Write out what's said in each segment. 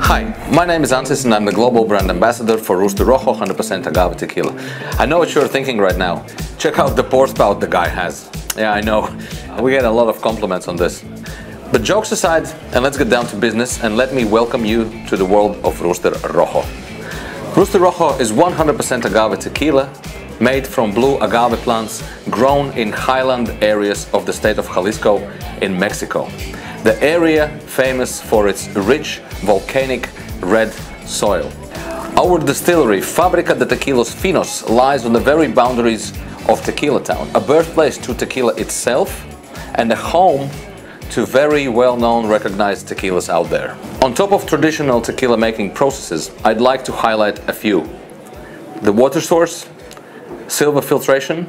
Hi, my name is Ansis and I'm the global brand ambassador for Rooster Rojo 100% agave tequila. I know what you're thinking right now. Check out the pour spout the guy has. Yeah, I know. We get a lot of compliments on this. But jokes aside, and let's get down to business and let me welcome you to the world of Rooster Rojo. Rooster Rojo is 100% agave tequila made from blue agave plants grown in highland areas of the state of Jalisco in Mexico. The area famous for its rich volcanic red soil. Our distillery, Fábrica de Tequilas Finos, lies on the very boundaries of Tequila Town, a birthplace to tequila itself and a home to very well-known recognized tequilas out there. On top of traditional tequila making processes, I'd like to highlight a few. The water source, silver filtration,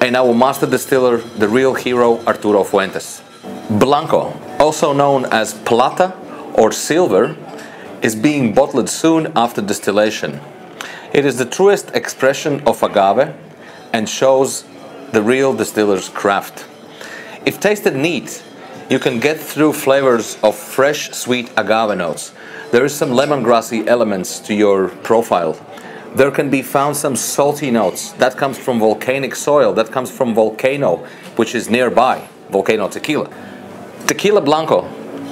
and our master distiller, the real hero Arturo Fuentes. Blanco, also known as plata or silver, is being bottled soon after distillation. It is the truest expression of agave and shows the real distiller's craft. If tasted neat, you can get through flavors of fresh, sweet agave notes. There is some lemongrassy elements to your profile. There can be found some salty notes. That comes from volcanic soil. That comes from volcano, which is nearby, volcano tequila. Tequila Blanco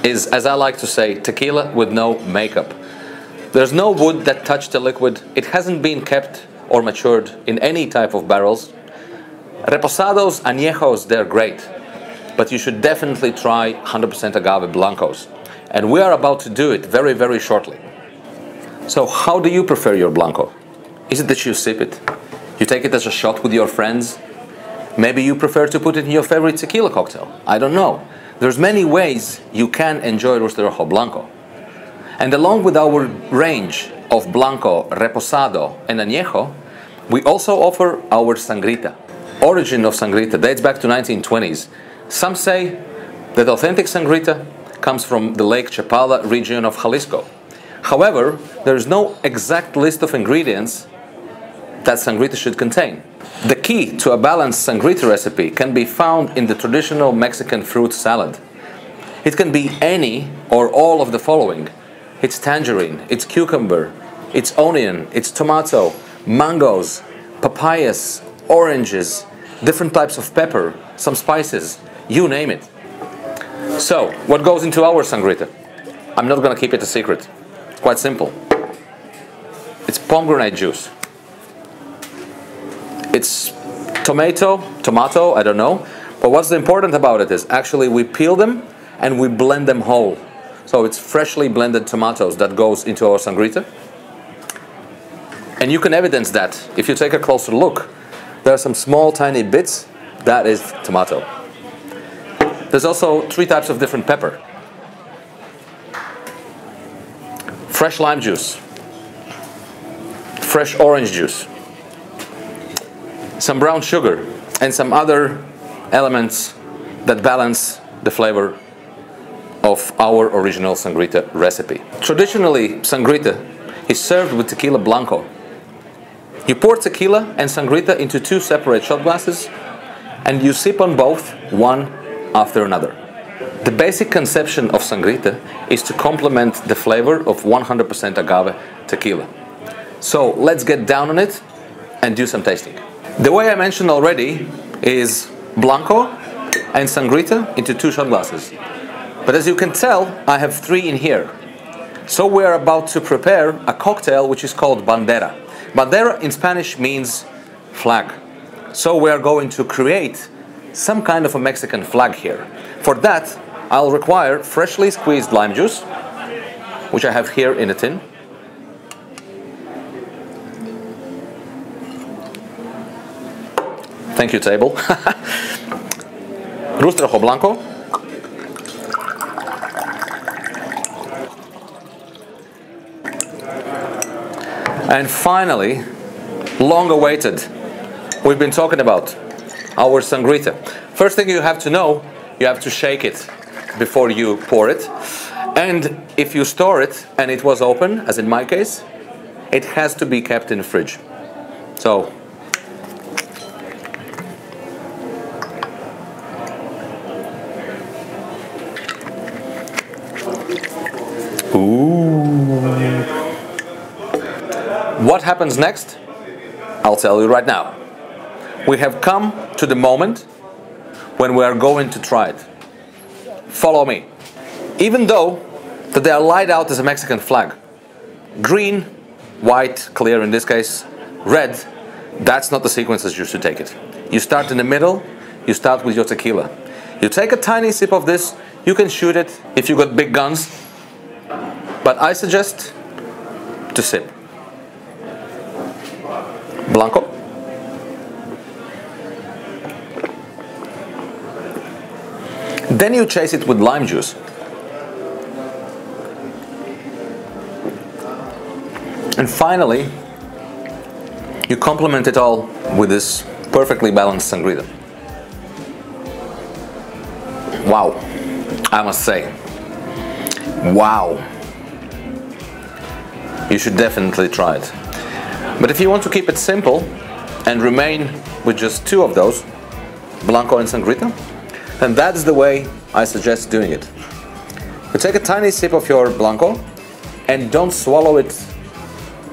is, as I like to say, tequila with no makeup. There's no wood that touched the liquid. It hasn't been kept or matured in any type of barrels. Reposados, añejos, they're great, but you should definitely try 100% agave blancos. And we are about to do it very, very shortly. So, how do you prefer your blanco? Is it that you sip it? You take it as a shot with your friends? Maybe you prefer to put it in your favorite tequila cocktail. I don't know. There's many ways you can enjoy Rooster Rojo Blanco. And along with our range of Blanco, Reposado, and Añejo, we also offer our Sangrita. Origin of Sangrita dates back to 1920s. Some say that authentic Sangrita comes from the Lake Chapala region of Jalisco. However, there is no exact list of ingredients that Sangrita should contain. The key to a balanced Sangrita recipe can be found in the traditional Mexican fruit salad. It can be any or all of the following. It's tangerine, it's cucumber, it's onion, it's tomato, mangoes, papayas, oranges, different types of pepper, some spices, you name it. So, what goes into our sangrita? I'm not going to keep it a secret. Quite simple. It's pomegranate juice. It's tomato, tomato, I don't know. But what's important about it is actually we peel them and we blend them whole. So it's freshly blended tomatoes that goes into our sangrita. And you can evidence that if you take a closer look. There are some small tiny bits. That is tomato. There's also three types of different pepper. Fresh lime juice. Fresh orange juice. Some brown sugar and some other elements that balance the flavor of our original sangrita recipe. Traditionally, sangrita is served with tequila blanco. You pour tequila and sangrita into two separate shot glasses and you sip on both one after another. The basic conception of sangrita is to complement the flavor of 100% agave tequila. So let's get down on it and do some tasting. The way I mentioned already is blanco and sangrita into two shot glasses. But as you can tell, I have three in here. So we're about to prepare a cocktail which is called bandera. Bandera in Spanish means flag. So we are going to create some kind of a Mexican flag here. For that, I'll require freshly squeezed lime juice, which I have here in a tin. Thank you, table. Rooster Rojo Blanco. And finally, long awaited, we've been talking about our sangrita. First thing you have to know, you have to shake it before you pour it. And if you store it and it was open, as in my case, it has to be kept in the fridge. So Ooh. What happens next? I'll tell you right now. We have come to the moment when we are going to try it. Follow me. Even though that they are laid out as a Mexican flag, green, white, clear in this case, red, that's not the sequences you should take it. You start in the middle, you start with your tequila. You take a tiny sip of this, you can shoot it if you got big guns, but I suggest to sip. Blanco. Then you chase it with lime juice. And finally, you complement it all with this perfectly balanced sangria. Wow, I must say, wow. You should definitely try it. But if you want to keep it simple and remain with just two of those, Blanco and Sangrita, then that's the way I suggest doing it. You take a tiny sip of your Blanco and don't swallow it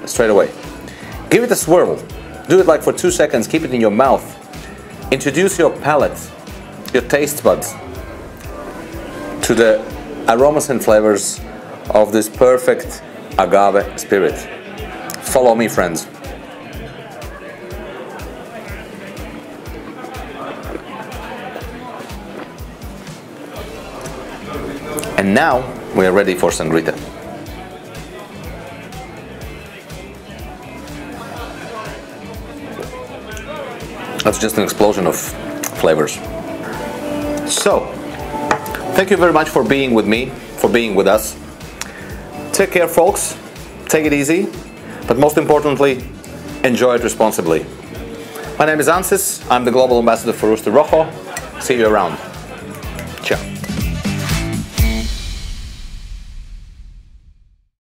straight away. Give it a swirl. Do it like for two seconds, keep it in your mouth. Introduce your palate, your taste buds to the aromas and flavors of this perfect agave spirit. Follow me, friends. And now we are ready for sangrita. That's just an explosion of flavors. So, thank you very much for being with me, for being with us. Take care, folks. Take it easy, but most importantly, enjoy it responsibly. My name is Ansis. I'm the global ambassador for Rooster Rojo. See you around. Ciao.